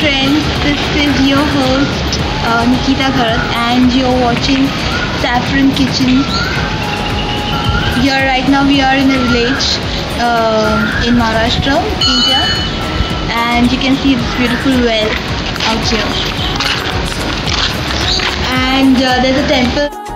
friends, this is your host uh, Nikita Bharat and you're watching Saffron Kitchen. Here right now we are in a village uh, in Maharashtra, India and you can see this beautiful well out here. And uh, there's a temple.